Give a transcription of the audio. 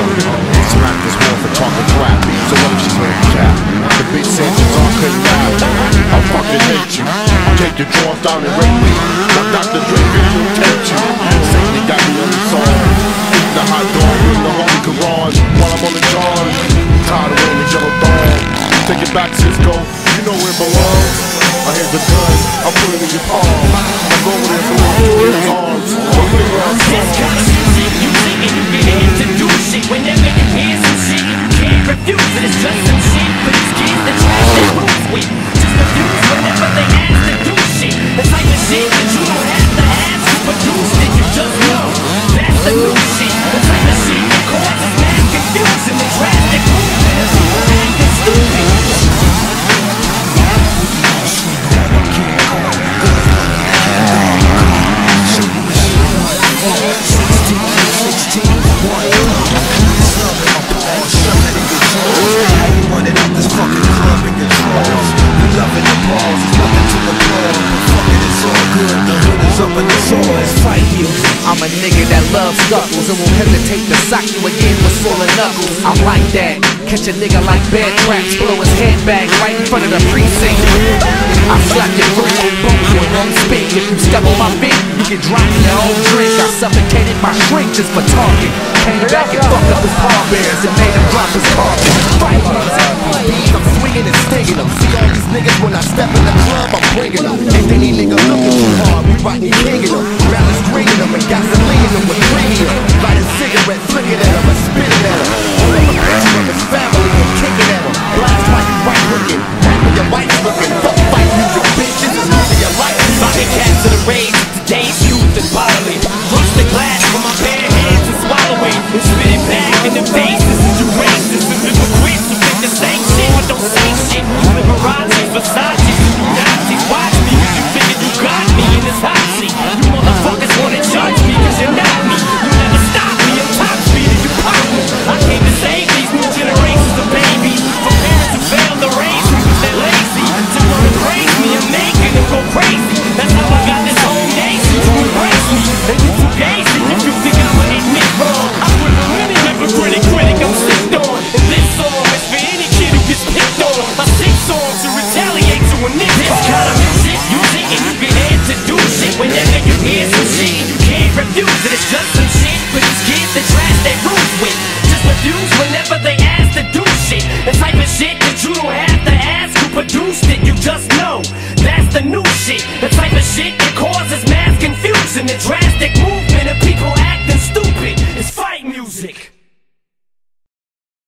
Didn't this one for talking crap. So if she's wearing cap? The bitch said you all couldn't rap. I fucking hate you. Take your drawers down and rape me. My Dr. Dre videotaped you. Say you got me on the song. Eating the hot dog in the holy Quran while I'm on the John. Tired of wearing the yellow thong. Take it back, Sisqo. You know where it belongs. I hear the gun. I put it in your palm. I go over Fight you. I'm a nigga that loves scuffles and won't hesitate to sock you again with swollen knuckles. I'm like that. Catch a nigga like bad traps, blow his head back right in front of the precinct. I shot your first bone with one spit. If you step on my feet, you can drop your own drink. I suffocated my shrink just for talking. Came back and fucked up his pallbearers riding kinging them. Rather stringing them and gasoline them with premium. Light a cigarette, flicking at them and spitting at them. All of a picture of his family and kicking at them. Blast while you right looking, of your wife's looking. Fuck fight music, bitch, this is losing your life. Pocket cats of the rage today's youth and bodily. Crush the glass with my bare hands and swallow it. And spit it back in the faces you racist and hypocrites who think the same shit but don't say shit. Paparazzi, Versace, shit, you can't refuse it. It's just some shit for these kids that trash their roots with. Just refuse whenever they ask to do shit. The type of shit that you don't have to ask who produced it. You just know that's the new shit. The type of shit that causes mass confusion. The drastic move